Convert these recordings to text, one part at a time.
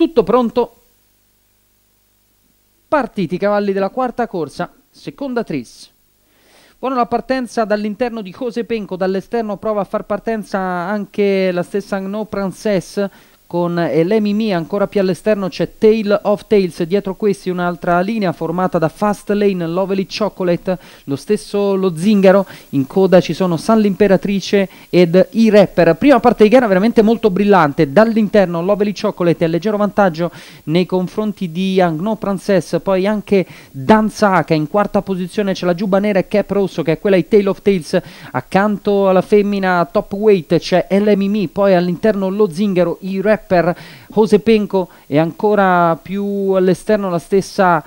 Tutto pronto? Partiti i cavalli della quarta corsa, seconda tris. Buona la partenza dall'interno di Jose Penco, dall'esterno prova a far partenza anche la stessa No Princess con Elemi Mia ancora più all'esterno c'è Tale of Tales dietro questi un'altra linea formata da Fast Lane, Lovely Chocolate lo stesso lo Zingaro in coda ci sono San l'Imperatrice ed i Rapper. Prima parte di gara veramente molto brillante dall'interno Lovely Chocolate è a leggero vantaggio nei confronti di Young No Princess poi anche Danzaka in quarta posizione c'è la Giuba Nera e Cap Rosso che è quella di Tale of Tales. Accanto alla femmina top weight c'è LMM poi all'interno lo Zingaro i Rapper rapper Jose Penco e ancora più all'esterno la stessa,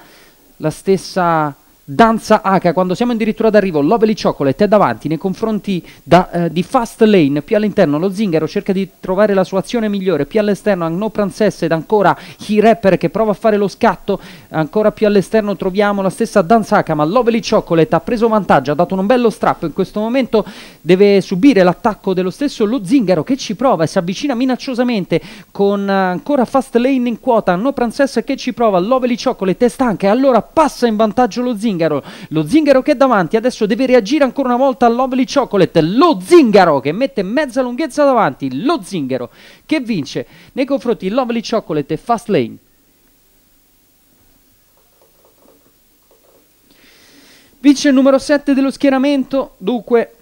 la stessa Danza Aka quando siamo addirittura d'arrivo Lovely Chocolate è davanti nei confronti da, eh, di Fast Lane più all'interno lo Zingaro cerca di trovare la sua azione migliore più all'esterno No Princess ed ancora He Rapper che prova a fare lo scatto ancora più all'esterno troviamo la stessa Danza Aka ma Lovely Chocolate ha preso vantaggio ha dato un bello strappo in questo momento deve subire l'attacco dello stesso lo Zingaro che ci prova e si avvicina minacciosamente con uh, ancora Fast Lane in quota No Princess che ci prova Lovely Chocolate è stanca e allora passa in vantaggio lo Zingaro Zingaro. Lo Zingaro che è davanti, adesso deve reagire ancora una volta a Lovely Chocolate. Lo Zingaro che mette mezza lunghezza davanti. Lo Zingaro che vince nei confronti Lovely Chocolate e Fast Lane. Vince il numero 7 dello schieramento, dunque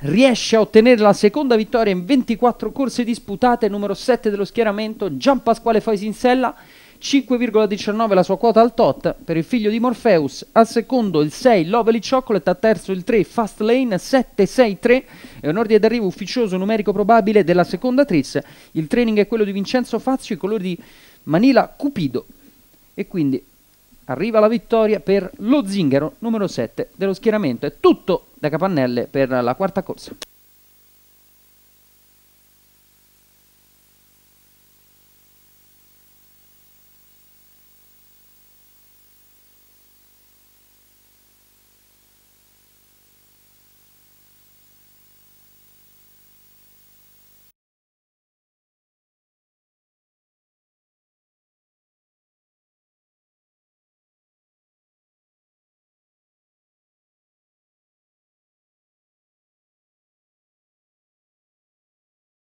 riesce a ottenere la seconda vittoria in 24 corse disputate, numero 7 dello schieramento, Gian Pasquale Foisinsella. 5,19 la sua quota al tot per il figlio di Morpheus, al secondo il 6 Lovely Chocolate, al terzo il 3 Fast Lane, 7-6-3 è un ordine d'arrivo ufficioso numerico probabile della seconda tris, il training è quello di Vincenzo Fazio, i colori di Manila Cupido. E quindi arriva la vittoria per lo zingaro numero 7 dello schieramento, è tutto da Capannelle per la quarta corsa.